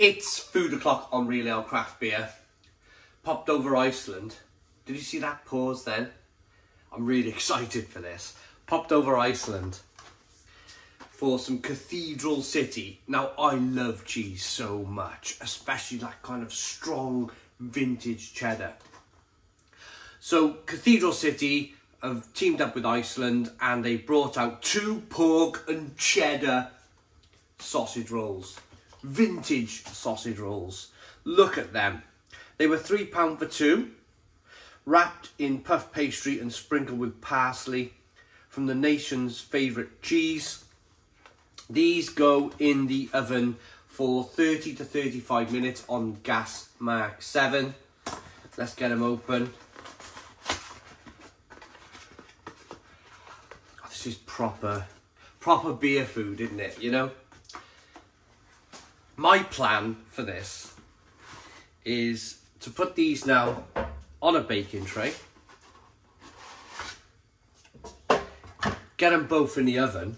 It's food o'clock on Real Ale Craft Beer. Popped over Iceland. Did you see that pause then? I'm really excited for this. Popped over Iceland for some Cathedral City. Now, I love cheese so much, especially that kind of strong vintage cheddar. So, Cathedral City have teamed up with Iceland and they brought out two pork and cheddar sausage rolls. Vintage sausage rolls. Look at them. They were £3 for two, wrapped in puff pastry and sprinkled with parsley from the nation's favourite cheese. These go in the oven for 30 to 35 minutes on gas mark 7. Let's get them open. Oh, this is proper, proper beer food, isn't it? You know? My plan for this is to put these now on a baking tray. Get them both in the oven.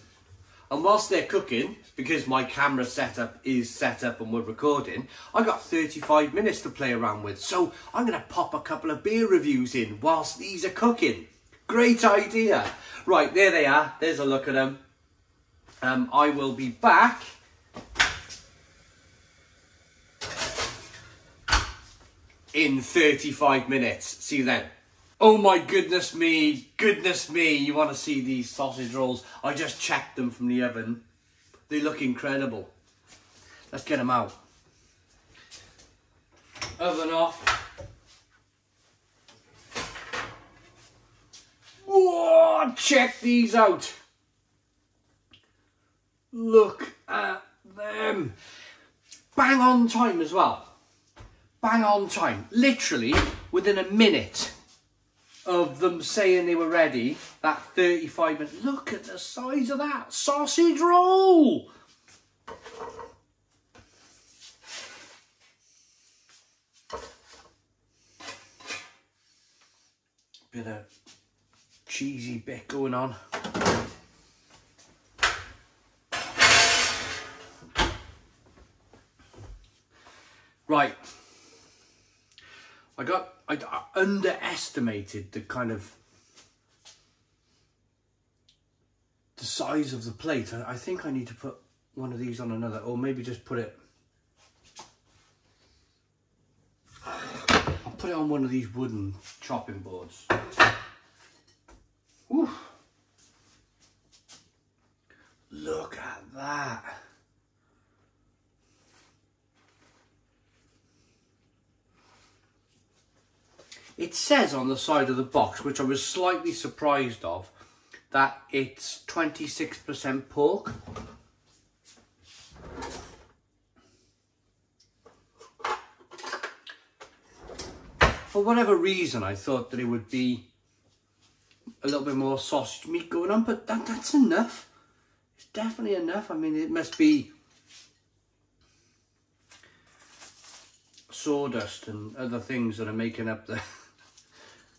And whilst they're cooking, because my camera setup is set up and we're recording, I got 35 minutes to play around with. So I'm going to pop a couple of beer reviews in whilst these are cooking. Great idea. Right, there they are. There's a look at them. Um, I will be back. In 35 minutes. See you then. Oh my goodness me, goodness me, you want to see these sausage rolls. I just checked them from the oven. They look incredible. Let's get them out. Oven off. Whoa, check these out. Look at them. Bang on time as well. Bang on time. Literally within a minute of them saying they were ready, that 35 minutes. Look at the size of that sausage roll. Bit of cheesy bit going on. Right. I got, I, I underestimated the kind of, the size of the plate. I, I think I need to put one of these on another, or maybe just put it, I'll put it on one of these wooden chopping boards. Ooh. Look at that. It says on the side of the box, which I was slightly surprised of, that it's 26% pork. For whatever reason, I thought that it would be a little bit more sausage meat going on, but that, that's enough. It's definitely enough. I mean, it must be sawdust and other things that are making up the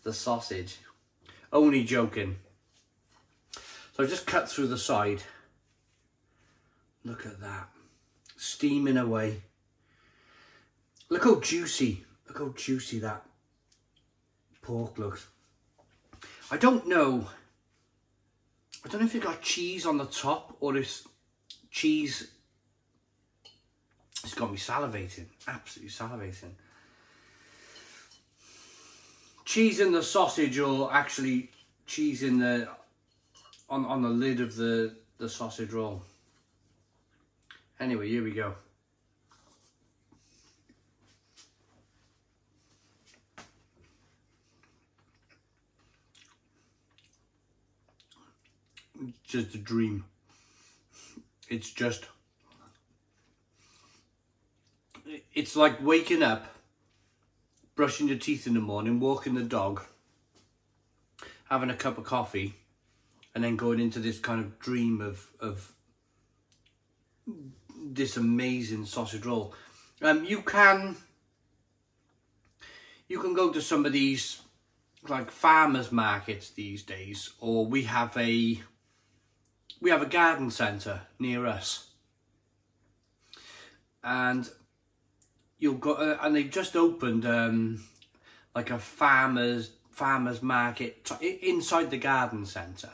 the sausage. Only joking. So I just cut through the side. Look at that. Steaming away. Look how juicy. Look how juicy that pork looks. I don't know. I don't know if it got cheese on the top or if cheese. It's got me salivating. Absolutely salivating. Cheese in the sausage or actually cheese in the on on the lid of the the sausage roll. Anyway, here we go. just a dream. It's just, it's like waking up, brushing your teeth in the morning, walking the dog, having a cup of coffee, and then going into this kind of dream of, of this amazing sausage roll. Um, you can, you can go to some of these like farmers markets these days, or we have a we have a garden centre near us. And you'll go, uh, and they've just opened um, like a farmer's farmer's market inside the garden centre.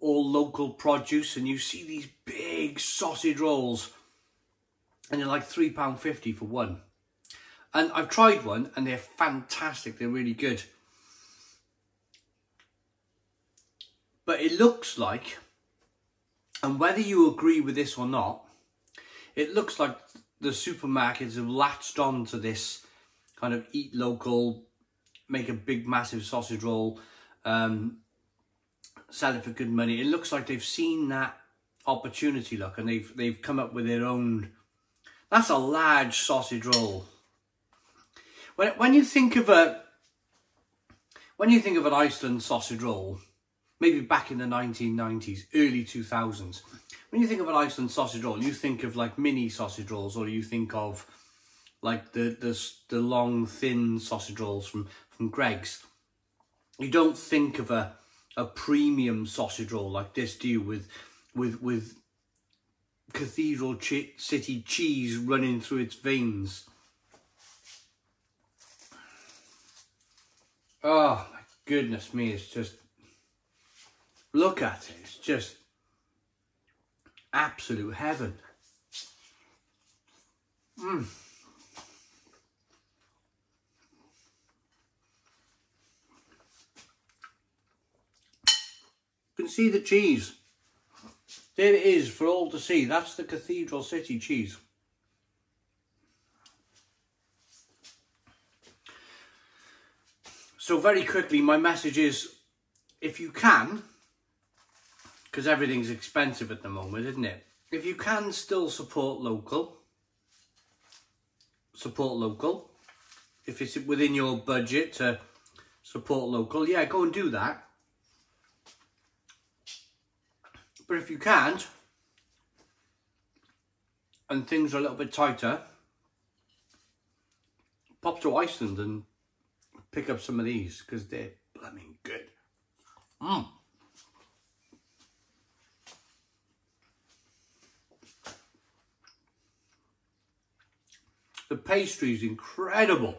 All local produce, and you see these big sausage rolls, and they're like £3.50 for one. And I've tried one, and they're fantastic, they're really good. But it looks like, and whether you agree with this or not, it looks like the supermarkets have latched on to this kind of eat local, make a big massive sausage roll, um, sell it for good money. It looks like they've seen that opportunity look and they've they've come up with their own that's a large sausage roll when when you think of a when you think of an Iceland sausage roll maybe back in the 1990s early 2000s when you think of an Iceland sausage roll you think of like mini sausage rolls or you think of like the the, the long thin sausage rolls from from Greggs. you don't think of a a premium sausage roll like this do you? With with with cathedral city cheese running through its veins. Oh my goodness me it's just look at it it's just absolute heaven mm. You can see the cheese. There it is for all to see. That's the Cathedral City cheese. So very quickly, my message is, if you can, because everything's expensive at the moment, isn't it? If you can still support local, support local. If it's within your budget to support local, yeah, go and do that. But if you can't, and things are a little bit tighter, pop to Iceland and pick up some of these because they're blooming good. Mmm. The pastry is incredible.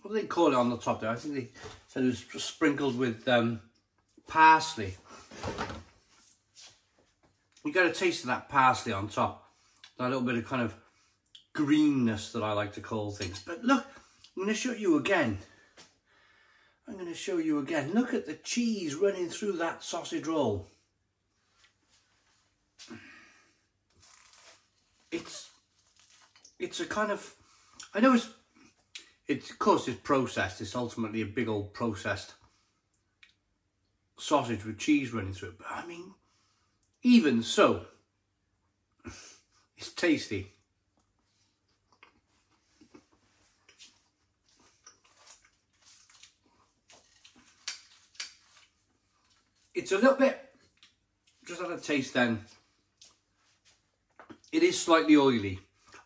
What do they call it on the top there? I think they said it was sprinkled with um, parsley. You get a taste of that parsley on top. That little bit of kind of greenness that I like to call things. But look, I'm going to show you again. I'm going to show you again. Look at the cheese running through that sausage roll. It's, it's a kind of, I know it's, it's, of course it's processed. It's ultimately a big old processed sausage with cheese running through it. But I mean, even so, it's tasty. It's a little bit, just had a taste then. It is slightly oily.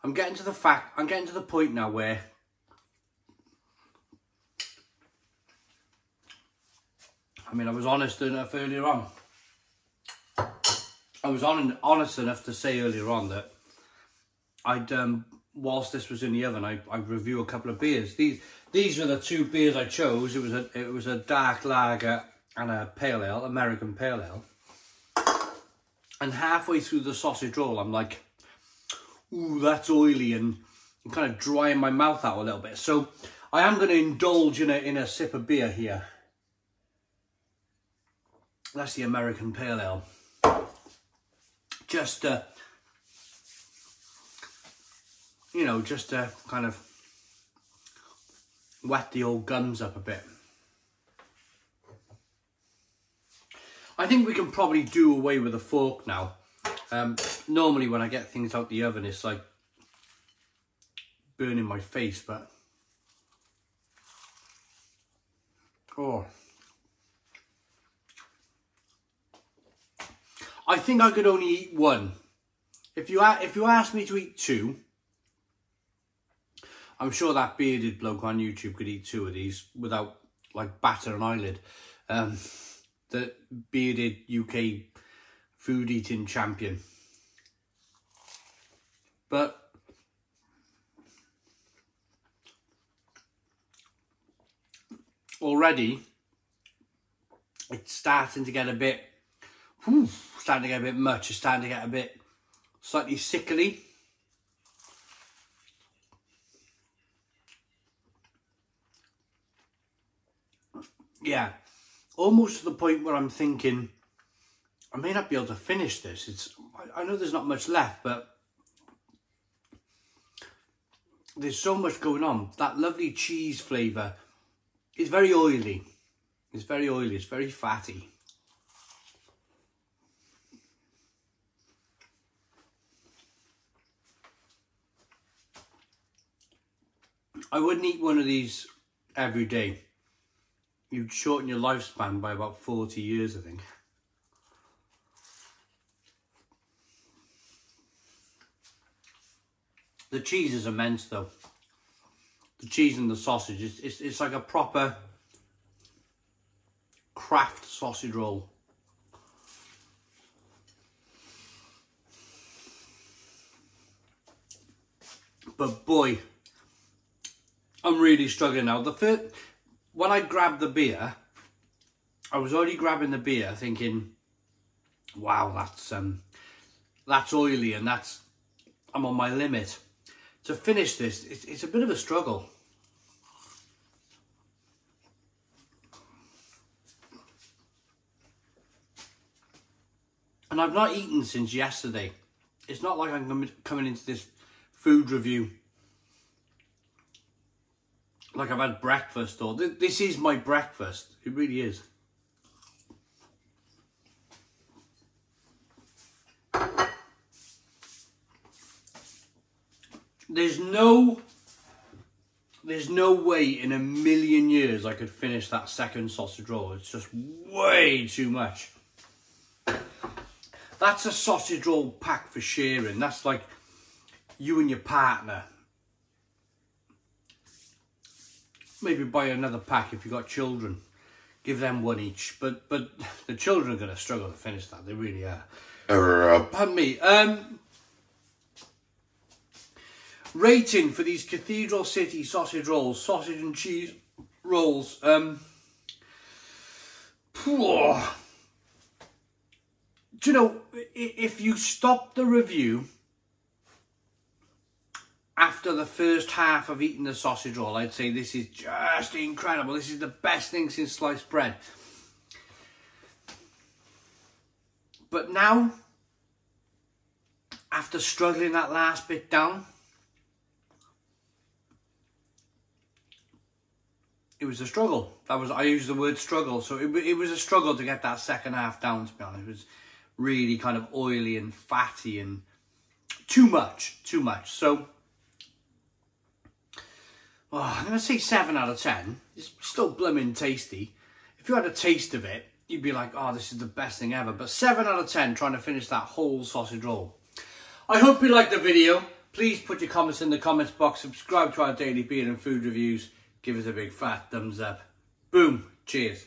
I'm getting to the fact, I'm getting to the point now where I mean, I was honest enough earlier on. I was on, honest enough to say earlier on that I'd, um, whilst this was in the oven, I, I'd review a couple of beers. These these are the two beers I chose. It was a it was a dark lager and a pale ale, American pale ale. And halfway through the sausage roll, I'm like, ooh, that's oily and I'm kind of drying my mouth out a little bit. So I am going to indulge in a, in a sip of beer here. That's the American Pale Ale. Just, uh, you know, just to kind of wet the old gums up a bit. I think we can probably do away with a fork now. Um, normally when I get things out the oven, it's like burning my face, but... Oh... I think I could only eat one. If you if you asked me to eat two, I'm sure that bearded bloke on YouTube could eat two of these without like batter an eyelid. Um, the bearded UK food eating champion. But already it's starting to get a bit whew, starting to get a bit much it's starting to get a bit slightly sickly yeah almost to the point where I'm thinking I may not be able to finish this it's I know there's not much left but there's so much going on that lovely cheese flavour is very oily it's very oily, it's very fatty. I wouldn't eat one of these every day. You'd shorten your lifespan by about 40 years, I think. The cheese is immense though. The cheese and the sausage, it's, it's, it's like a proper craft sausage roll. But boy, I'm really struggling now. The first, when I grabbed the beer, I was already grabbing the beer thinking, wow, that's um, that's oily and that's, I'm on my limit. To finish this, it's, it's a bit of a struggle. And I've not eaten since yesterday. It's not like I'm coming into this food review like I've had breakfast or th this is my breakfast. It really is. There's no there's no way in a million years I could finish that second sausage roll. It's just way too much. That's a sausage roll pack for sharing. That's like you and your partner. Maybe buy another pack if you've got children. Give them one each. But but the children are going to struggle to finish that. They really are. Uh, Pardon me. Um, rating for these Cathedral City sausage rolls, sausage and cheese rolls. Um, do you know, if you stop the review after the first half of eating the sausage roll, I'd say this is just incredible. This is the best thing since sliced bread. But now, after struggling that last bit down, it was a struggle. That was I used the word struggle, so it, it was a struggle to get that second half down. To be honest, it was really kind of oily and fatty and too much, too much. So, oh, I'm going to say 7 out of 10. It's still blooming tasty. If you had a taste of it, you'd be like, oh, this is the best thing ever. But 7 out of 10 trying to finish that whole sausage roll. I hope you liked the video. Please put your comments in the comments box. Subscribe to our daily beer and food reviews. Give us a big fat thumbs up. Boom. Cheers.